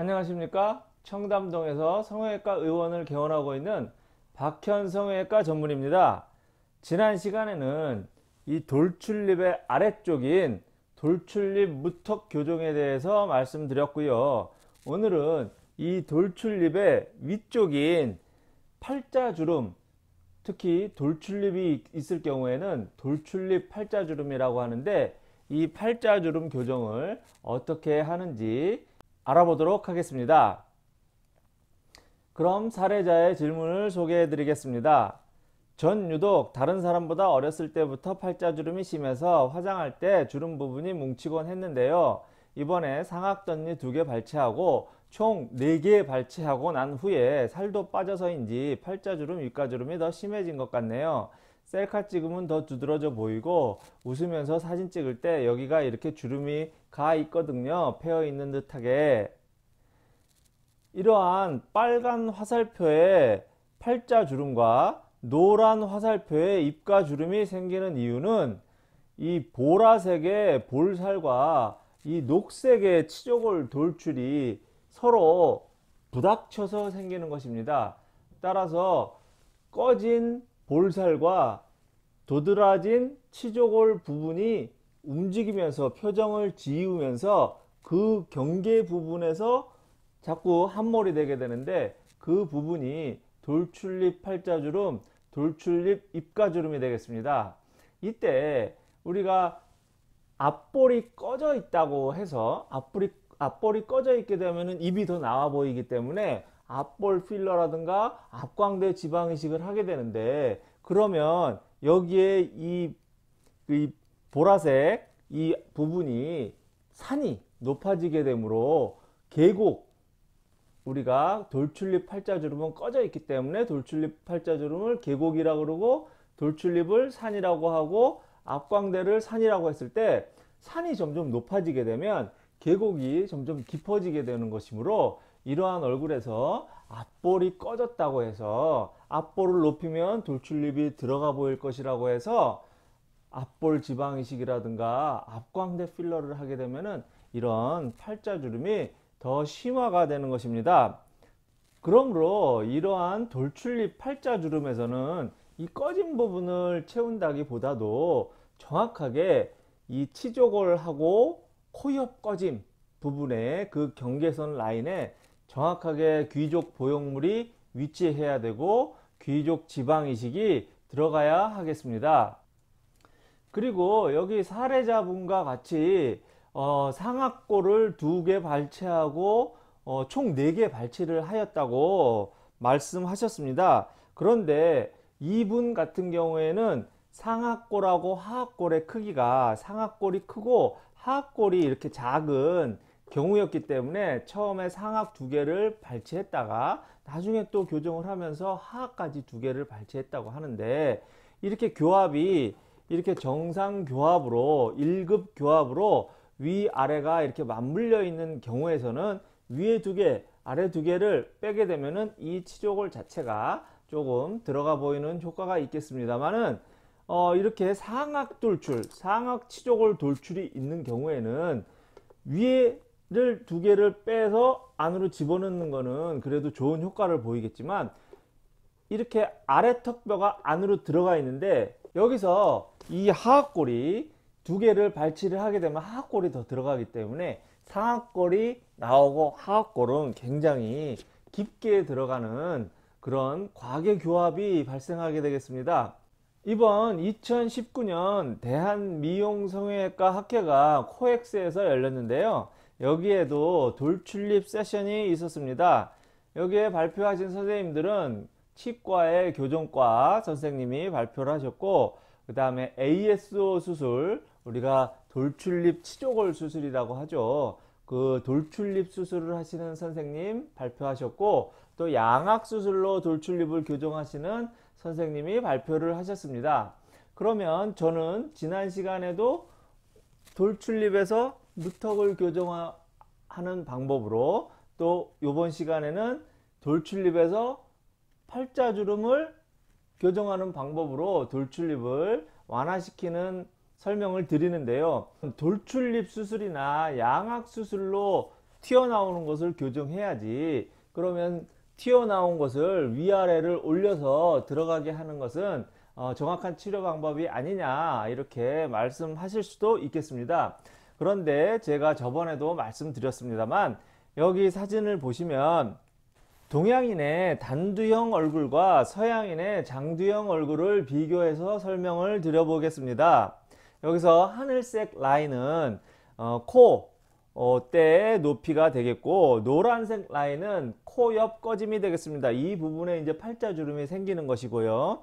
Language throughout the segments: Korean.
안녕하십니까? 청담동에서 성형외과 의원을 개원하고 있는 박현 성형외과 전문입니다. 지난 시간에는 이 돌출립의 아래쪽인 돌출립 무턱 교정에 대해서 말씀드렸고요. 오늘은 이 돌출립의 위쪽인 팔자주름 특히 돌출립이 있을 경우에는 돌출립 팔자주름이라고 하는데 이 팔자주름 교정을 어떻게 하는지 알아보도록 하겠습니다. 그럼 사례자의 질문을 소개해 드리겠습니다. 전 유독 다른 사람보다 어렸을 때부터 팔자주름이 심해서 화장할 때 주름 부분이 뭉치곤 했는데요. 이번에 상악덧니 두 개 발치하고 총 4개 발치하고 난 후에 살도 빠져서인지 팔자주름 윗가주름이 더 심해진 것 같네요. 셀카 찍으면 더 두드러져 보이고 웃으면서 사진 찍을 때 여기가 이렇게 주름이 가 있거든요. 패어 있는 듯하게 이러한 빨간 화살표의 팔자 주름과 노란 화살표의 입가 주름이 생기는 이유는 이 보라색의 볼살과 이 녹색의 치조골 돌출이 서로 부닥쳐서 생기는 것입니다. 따라서 꺼진 볼살과 도드라진 치조골 부분이 움직이면서 표정을 지우면서 그 경계 부분에서 자꾸 함몰이 되게 되는데 그 부분이 돌출립 팔자주름, 돌출립 입가주름이 되겠습니다. 이때 우리가 앞볼이 꺼져 있다고 해서 앞볼이, 앞볼이 꺼져 있게 되면 입이 더 나와 보이기 때문에 앞볼 필러라든가 앞광대 지방 이식을 하게 되는데 그러면 여기에 이, 이 보라색 이 부분이 산이 높아지게 되므로 계곡 우리가 돌출립 팔자주름은 꺼져 있기 때문에 돌출립 팔자주름을 계곡이라고 그러고 돌출립을 산이라고 하고 앞광대를 산이라고 했을 때 산이 점점 높아지게 되면 계곡이 점점 깊어지게 되는 것이므로 이러한 얼굴에서 앞볼이 꺼졌다고 해서 앞볼을 높이면 돌출립이 들어가 보일 것이라고 해서 앞볼 지방 이식이라든가 앞광대 필러를 하게 되면은 이런 팔자주름이 더 심화가 되는 것입니다. 그러므로 이러한 돌출립 팔자주름에서는 이 꺼진 부분을 채운다기 보다도 정확하게 이 치조골하고 코옆 꺼짐 부분의 그 경계선 라인에 정확하게 귀족 보형물이 위치해야 되고 귀족 지방 이식이 들어가야 하겠습니다. 그리고 여기 사례자분과 같이 어, 상악골을 두 개 발치하고 어, 총 네 개 발치를 하였다고 말씀하셨습니다. 그런데 이분 같은 경우에는 상악골하고 하악골의 크기가 상악골이 크고 하악골이 이렇게 작은 경우였기 때문에 처음에 상악 두 개를 발치했다가 나중에 또 교정을 하면서 하악까지 두 개를 발치했다고 하는데 이렇게 교합이 이렇게 정상 교합으로 1급 교합으로 위아래가 이렇게 맞물려 있는 경우에서는 위에 두 개, 아래 두 개를 빼게 되면은 이 치조골 자체가 조금 들어가 보이는 효과가 있겠습니다만은 어 이렇게 상악 돌출, 상악 치조골 돌출이 있는 경우에는 위에를 두 개를 빼서 안으로 집어넣는 거는 그래도 좋은 효과를 보이겠지만 이렇게 아래 턱뼈가 안으로 들어가 있는데 여기서 이 하악골이 두 개를 발치를 하게 되면 하악골이 더 들어가기 때문에 상악골이 나오고 하악골은 굉장히 깊게 들어가는 그런 과계 교합이 발생하게 되겠습니다. 이번 2019년 대한미용성형외과 학회가 코엑스에서 열렸는데요. 여기에도 돌출립 세션이 있었습니다. 여기에 발표하신 선생님들은 치과의 교정과 선생님이 발표를 하셨고 그 다음에 ASO 수술 우리가 돌출립 치조골 수술이라고 하죠. 그 돌출립 수술을 하시는 선생님 발표하셨고 또 양악 수술로 돌출립을 교정하시는 선생님이 발표를 하셨습니다. 그러면 저는 지난 시간에도 돌출립에서 무턱을 교정하는 방법으로 또 이번 시간에는 돌출립에서 팔자주름을 교정하는 방법으로 돌출립을 완화시키는 설명을 드리는데요. 돌출립 수술이나 양악 수술로 튀어나오는 것을 교정해야지. 그러면 튀어나온 것을 위아래를 올려서 들어가게 하는 것은 어, 정확한 치료 방법이 아니냐 이렇게 말씀하실 수도 있겠습니다. 그런데 제가 저번에도 말씀드렸습니다만 여기 사진을 보시면 동양인의 단두형 얼굴과 서양인의 장두형 얼굴을 비교해서 설명을 드려보겠습니다. 여기서 하늘색 라인은 어, 코 어, 때의 높이가 되겠고 노란색 라인은 코 옆 꺼짐이 되겠습니다. 이 부분에 이제 팔자주름이 생기는 것이고요.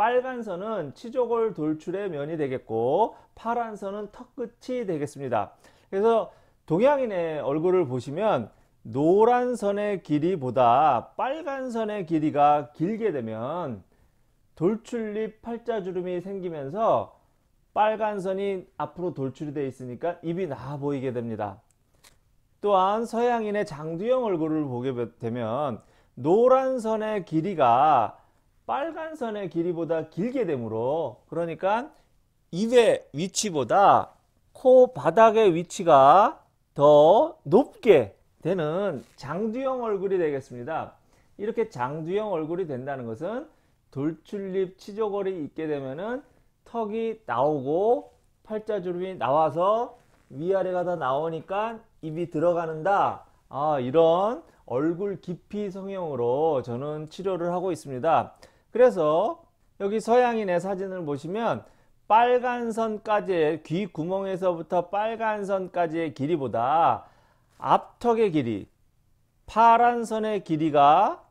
빨간 선은 치조골 돌출의 면이 되겠고 파란 선은 턱 끝이 되겠습니다. 그래서 동양인의 얼굴을 보시면 노란 선의 길이보다 빨간 선의 길이가 길게 되면 돌출입 팔자주름이 생기면서 빨간 선이 앞으로 돌출이 되어 있으니까 입이 나아 보이게 됩니다. 또한 서양인의 장두형 얼굴을 보게 되면 노란 선의 길이가 빨간 선의 길이보다 길게 되므로 그러니까 입의 위치보다 코 바닥의 위치가 더 높게 되는 장두형 얼굴이 되겠습니다. 이렇게 장두형 얼굴이 된다는 것은 돌출립 치조골이 있게 되면은 턱이 나오고 팔자주름이 나와서 위아래가 다 나오니까 입이 들어가는다. 아, 이런 얼굴 깊이 성형으로 저는 치료를 하고 있습니다. 그래서 여기 서양인의 사진을 보시면 빨간 선까지의 귀 구멍에서부터 빨간 선까지의 길이보다 앞턱의 길이 파란 선의 길이가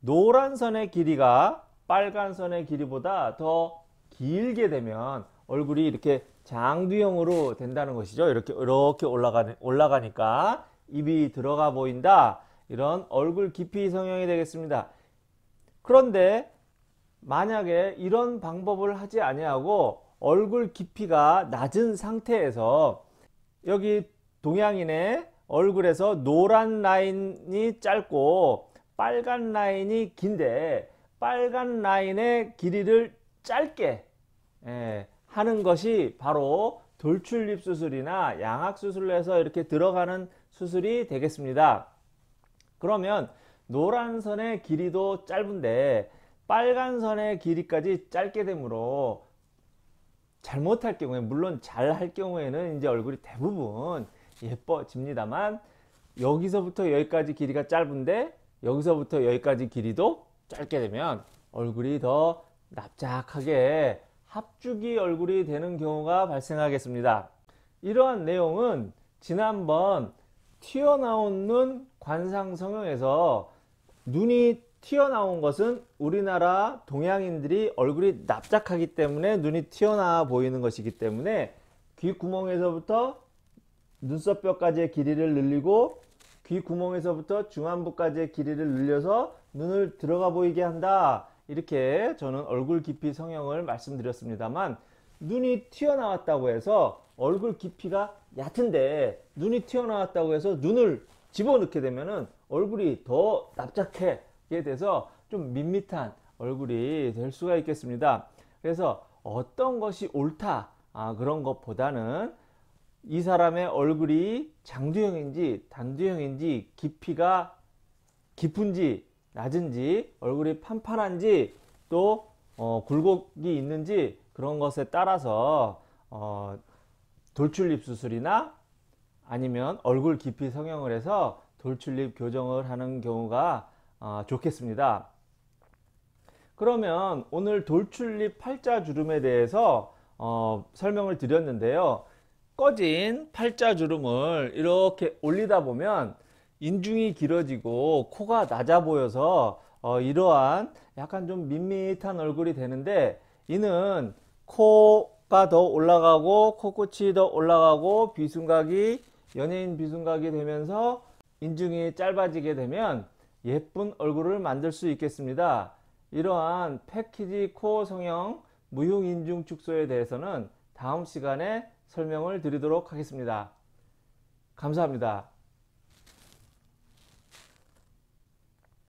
노란 선의 길이가 빨간 선의 길이보다 더 길게 되면 얼굴이 이렇게 장두형으로 된다는 것이죠. 이렇게 이렇게 올라가 올라가니까 입이 들어가 보인다. 이런 얼굴 깊이 성형이 되겠습니다. 그런데 만약에 이런 방법을 하지 아니하고 얼굴 깊이가 낮은 상태에서 여기 동양인의 얼굴에서 노란 라인이 짧고 빨간 라인이 긴데 빨간 라인의 길이를 짧게 예, 하는 것이 바로 돌출입 수술이나 양악 수술로 해서 이렇게 들어가는 수술이 되겠습니다. 그러면 노란 선의 길이도 짧은데 빨간 선의 길이까지 짧게 되므로 잘못할 경우에 물론 잘 할 경우에는 이제 얼굴이 대부분 예뻐집니다만 여기서부터 여기까지 길이가 짧은데 여기서부터 여기까지 길이도 짧게 되면 얼굴이 더 납작하게 합주기 얼굴이 되는 경우가 발생하겠습니다. 이러한 내용은 지난번 튀어나온 눈 관상 성형에서 눈이 튀어나온 것은 우리나라 동양인들이 얼굴이 납작하기 때문에 눈이 튀어나와 보이는 것이기 때문에 귀구멍에서부터 눈썹뼈까지의 길이를 늘리고 귀구멍에서부터 중안부까지의 길이를 늘려서 눈을 들어가 보이게 한다. 이렇게 저는 얼굴 깊이 성형을 말씀드렸습니다만 눈이 튀어나왔다고 해서 얼굴 깊이가 얕은데 눈이 튀어나왔다고 해서 눈을 집어넣게 되면은 얼굴이 더 납작하게 돼서 좀 밋밋한 얼굴이 될 수가 있겠습니다. 그래서 어떤 것이 옳다 아, 그런 것보다는 이 사람의 얼굴이 장두형인지 단두형인지 깊이가 깊은지 낮은지 얼굴이 판판한지 또 어, 굴곡이 있는지 그런 것에 따라서 어, 돌출입 수술이나 아니면 얼굴 깊이 성형을 해서 돌출입 교정을 하는 경우가 어, 좋겠습니다. 그러면 오늘 돌출입 팔자주름에 대해서 어, 설명을 드렸는데요. 꺼진 팔자주름을 이렇게 올리다 보면 인중이 길어지고 코가 낮아 보여서 어, 이러한 약간 좀 밋밋한 얼굴이 되는데 이는 코가 더 올라가고 코끝이 더 올라가고 비순각이 연예인 비순각이 되면서 인중이 짧아지게 되면 예쁜 얼굴을 만들 수 있겠습니다. 이러한 패키지 코 성형 무흉 인중 축소에 대해서는 다음 시간에 설명을 드리도록 하겠습니다. 감사합니다.